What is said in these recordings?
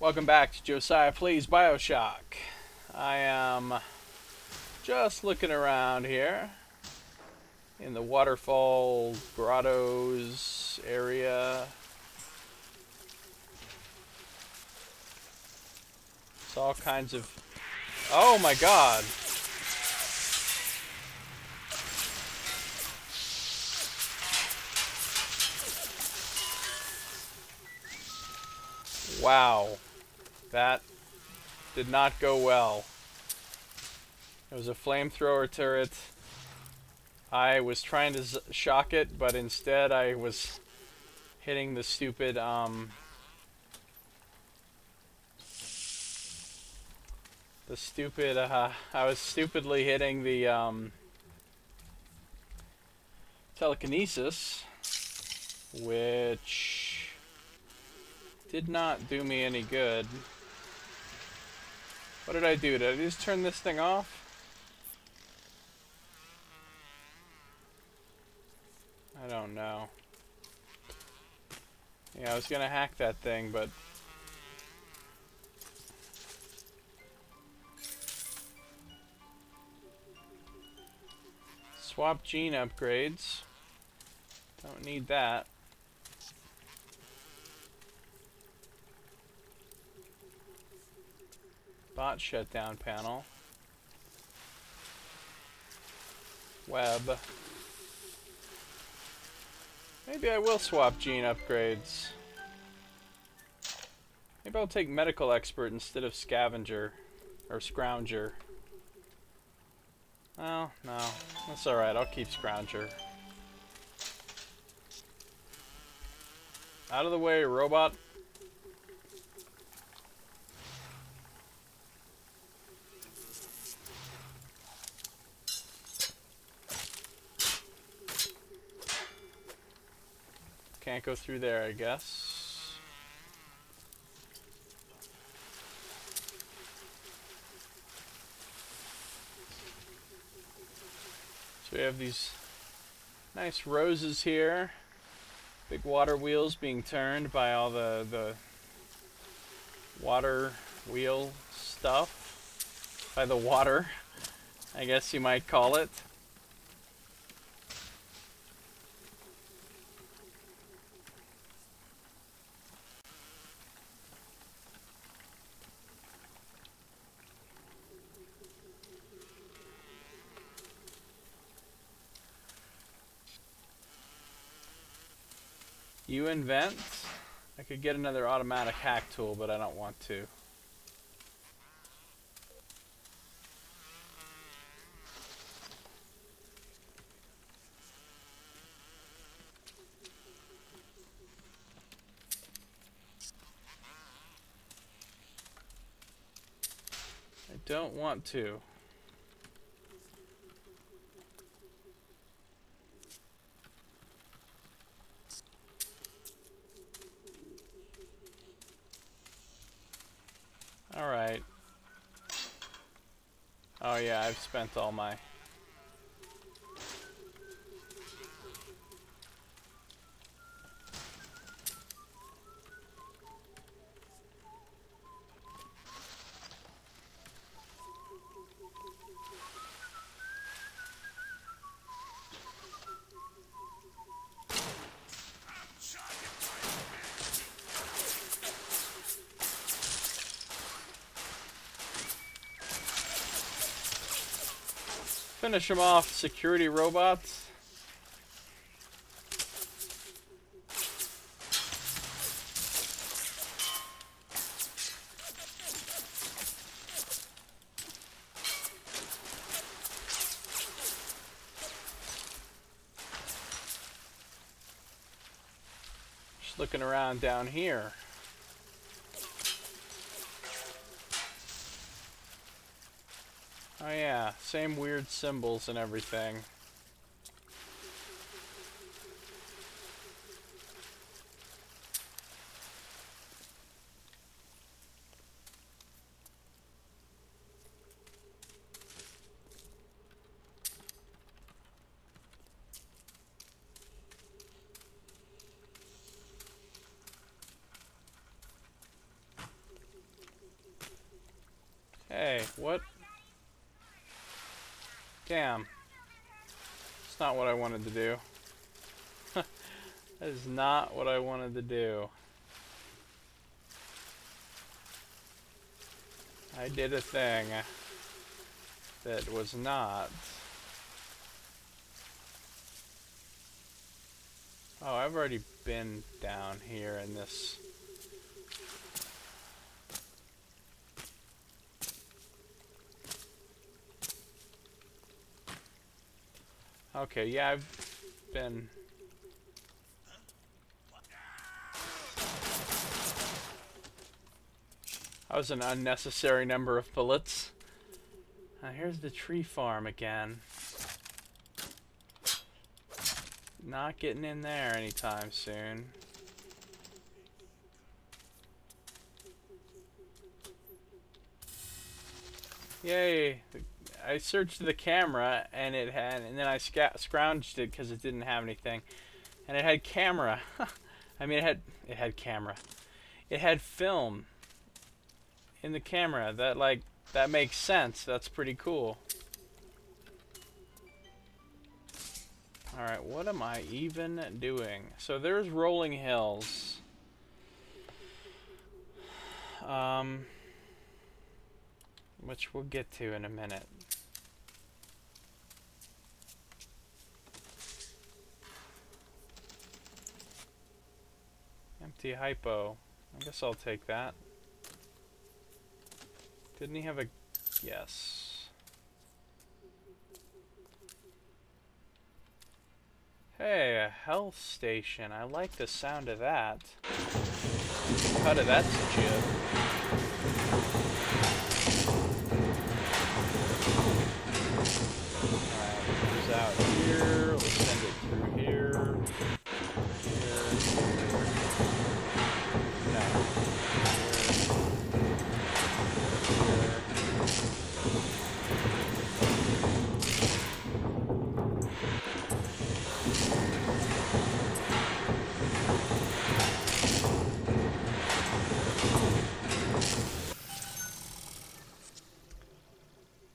Welcome back to Josiah Plays Bioshock. I am just looking around here in the waterfall grottos area. It's all kinds of. Oh my god! Wow. That did not go well. It was a flamethrower turret. I was trying to shock it, but instead I was hitting the stupid, um... The stupid, uh, I was stupidly hitting the, um... Telekinesis, which did not do me any good. What did I do? Did I just turn this thing off? I don't know. Yeah, I was gonna hack that thing, but... Swap gene upgrades. Don't need that. Bot shutdown panel. Web. Maybe I will swap gene upgrades. Maybe I'll take medical expert instead of scavenger. Or scrounger. Oh, no. That's alright, I'll keep scrounger. Out of the way, robot. Can't go through there, I guess. So we have these nice roses here. Big water wheels being turned by all the, the water wheel stuff. By the water, I guess you might call it. U-Invent? I could get another automatic hack tool, but I don't want to. I don't want to. Alright. Oh yeah, I've spent all my... Finish them off, security robots. Just looking around down here. Oh yeah, same weird symbols and everything. Hey, what Damn. It's not what I wanted to do. that is not what I wanted to do. I did a thing that was not. Oh, I've already been down here in this Okay, yeah, I've been... That was an unnecessary number of bullets. Uh, here's the tree farm again. Not getting in there anytime soon. Yay! I searched the camera and it had, and then I scrounged it because it didn't have anything, and it had camera. I mean, it had it had camera. It had film in the camera. That like that makes sense. That's pretty cool. All right, what am I even doing? So there's rolling hills. Um, which we'll get to in a minute. Empty hypo. I guess I'll take that. Didn't he have a... Yes. Hey, a health station. I like the sound of that. How did that jib? Alright, out here. Let's send it through here.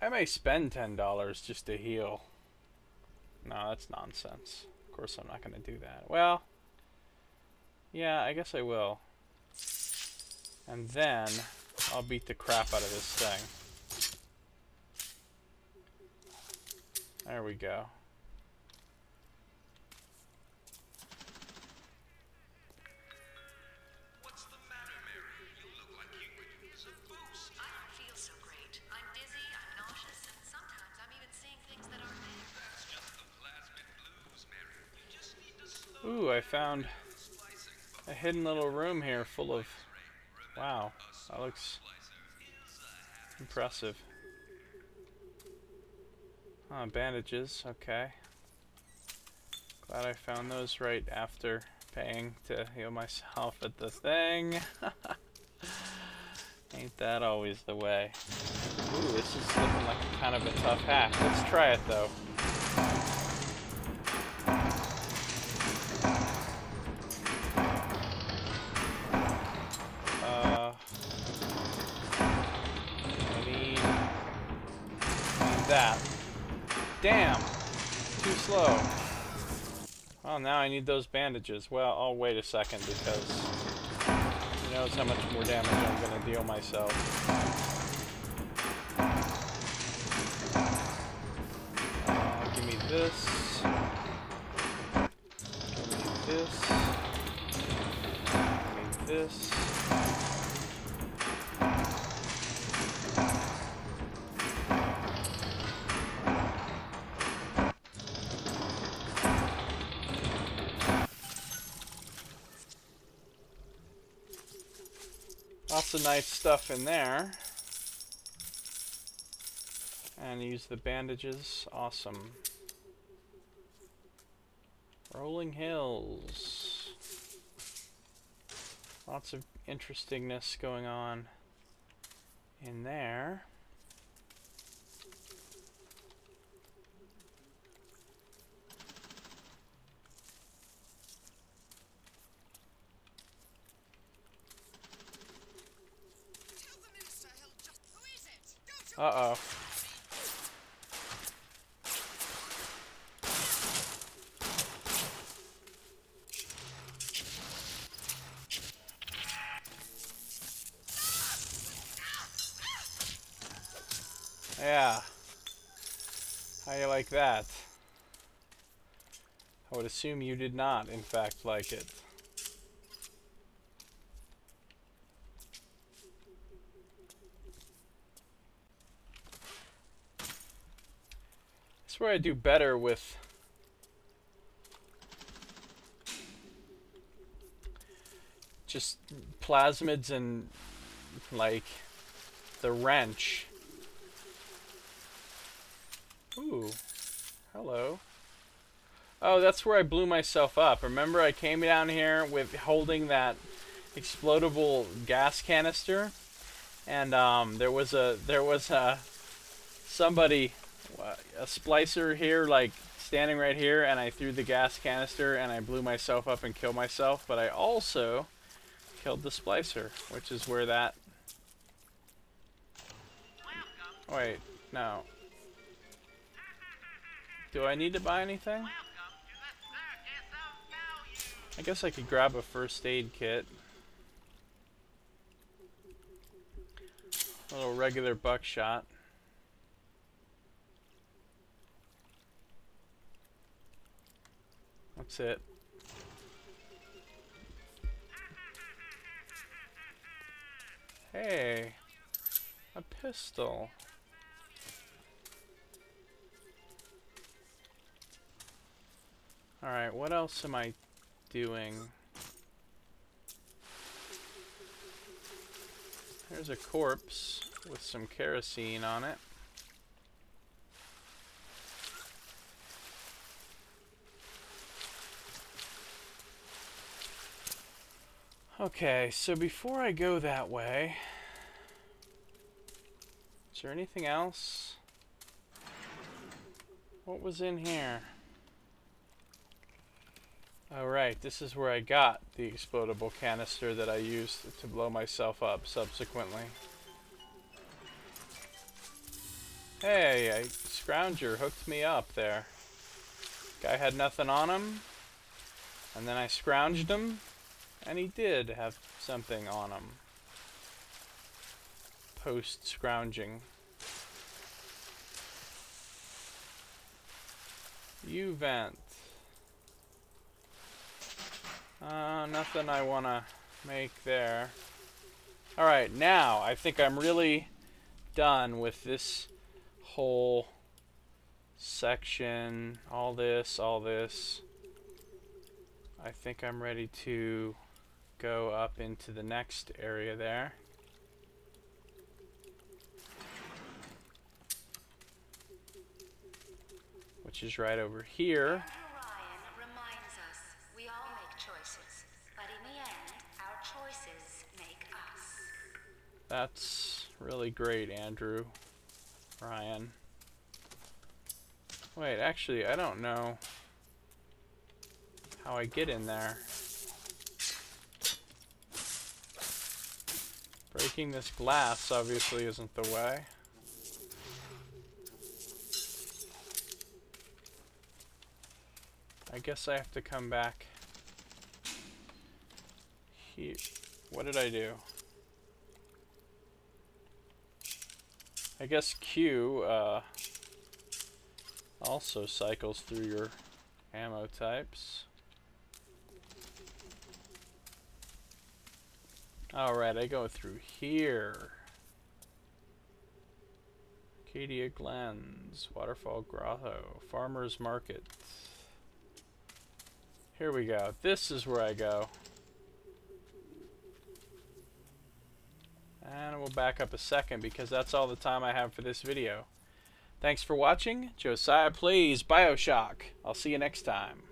I may spend $10 just to heal. No, that's nonsense. Of course I'm not going to do that. Well, yeah, I guess I will. And then I'll beat the crap out of this thing. There we go. Ooh, I found a hidden little room here full of... Wow, that looks impressive. Oh, bandages, okay. Glad I found those right after paying to heal myself at the thing. Ain't that always the way. Ooh, this is looking like kind of a tough hack. Let's try it though. That. Damn. Too slow. Well, now I need those bandages. Well, I'll wait a second because who knows how much more damage I'm going to deal myself. Uh, give me this. Give me this. Give me this. Of nice stuff in there. And use the bandages. Awesome. Rolling Hills. Lots of interestingness going on in there. Uh-oh. Yeah. How you like that? I would assume you did not, in fact, like it. Where I do better with just plasmids and like the wrench Ooh. Hello. Oh, that's where I blew myself up. Remember I came down here with holding that explodable gas canister and um, there was a there was a somebody a splicer here like standing right here and I threw the gas canister and I blew myself up and killed myself but I also killed the splicer which is where that wait no do I need to buy anything? I guess I could grab a first aid kit. A little regular buckshot. That's it. Hey, a pistol. Alright, what else am I doing? There's a corpse with some kerosene on it. Okay, so before I go that way, is there anything else? What was in here? Oh, Alright, this is where I got the explodable canister that I used to blow myself up subsequently. Hey, a scrounger hooked me up there. Guy had nothing on him, and then I scrounged him, and he did have something on him. Post-scrounging. You vent. Uh, nothing I want to make there. Alright, now I think I'm really done with this whole section. All this, all this. I think I'm ready to go up into the next area there. Which is right over here. That's really great, Andrew. Ryan. Wait, actually, I don't know how I get in there. Breaking this glass obviously isn't the way. I guess I have to come back here. What did I do? I guess Q uh, also cycles through your ammo types. Alright, I go through here. Arcadia Glens, Waterfall Grotto, Farmer's Market. Here we go. This is where I go. And we'll back up a second because that's all the time I have for this video. Thanks for watching. Josiah plays Bioshock. I'll see you next time.